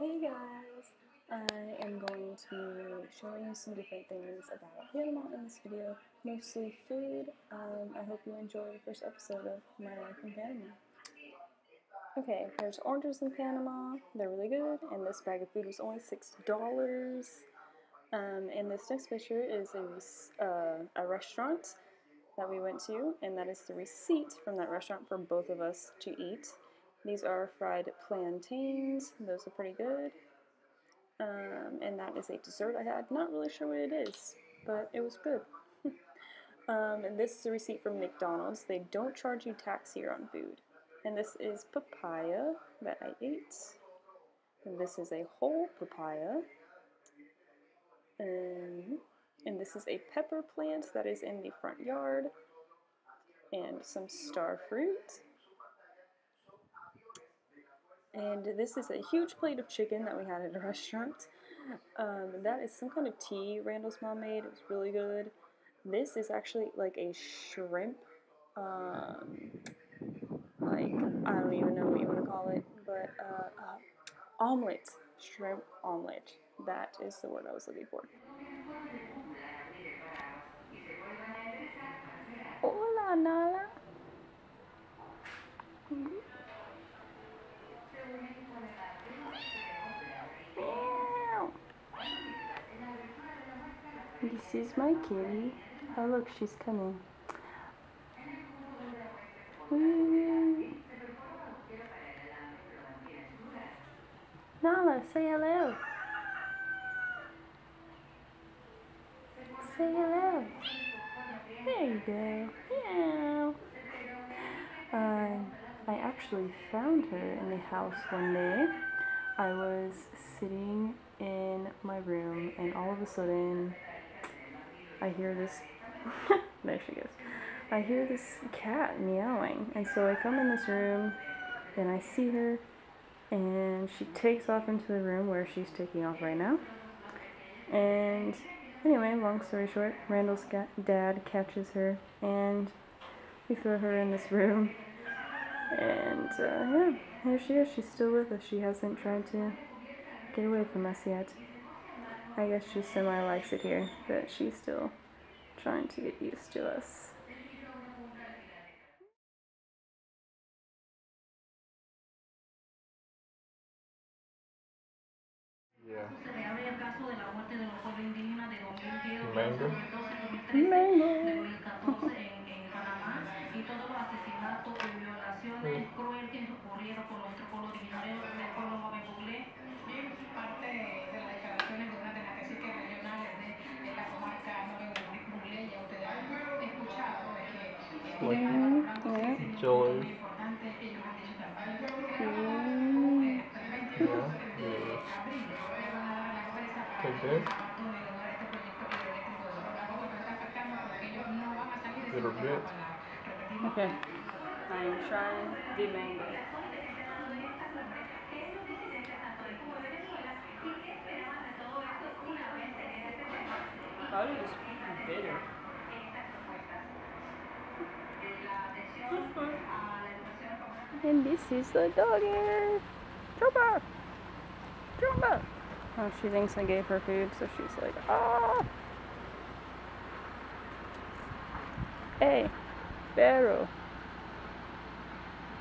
Hey guys! I am going to show you some different things about Panama in this video, mostly food. Um, I hope you enjoy the first episode of my life in Panama. Okay, there's oranges in Panama. They're really good, and this bag of food was only $6. Um, and this next picture is a, uh, a restaurant that we went to, and that is the receipt from that restaurant for both of us to eat. These are fried plantains. Those are pretty good. Um, and that is a dessert I had. Not really sure what it is, but it was good. um, and this is a receipt from McDonald's. They don't charge you tax here on food. And this is papaya that I ate. And this is a whole papaya. And, and this is a pepper plant that is in the front yard. And some star fruit. And this is a huge plate of chicken that we had at a restaurant. Um, that is some kind of tea Randall's mom made. It was really good. This is actually like a shrimp, um, like, I don't even know what you want to call it, but uh, uh, omelet. Shrimp omelet. That is the word I was looking for. Hola, Nala. Mm -hmm. This is my kitty. Oh look, she's coming. Nala, say hello. Say hello. There you go. Meow. Uh, I actually found her in the house one day. I was sitting in my room and all of a sudden I hear this there she goes. I hear this cat meowing and so I come in this room and I see her and she takes off into the room where she's taking off right now. And anyway, long story short, Randall's dad catches her and we throw her in this room and uh, yeah, here she is. She's still with us. She hasn't tried to get away from us yet. I guess she semi likes it here, but she's still trying to get used to us. Yeah. Mango. Mango. Mm. Van a salir de Little bit. Okay. I'm trying the mango. Probably just bitter. And this is the doggy. Jumper! Jumper! Oh, she thinks I gave her food, so she's like, ah! Hey, Barrow.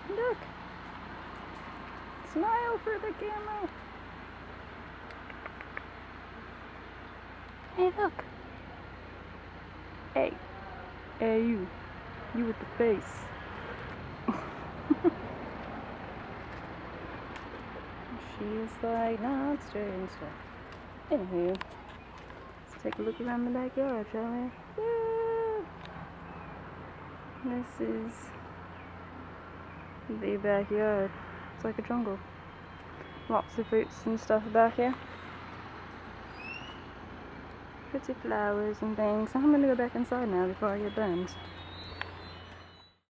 Look. Smile for the camera. Hey, look. Hey. Hey, you. You with the face. She's like, no, it's straight and stuff. Anywho, let's take a look around the backyard, shall we? Woo! This is the backyard. It's like a jungle. Lots of fruits and stuff back here. Pretty flowers and things. I'm gonna go back inside now before I get burned.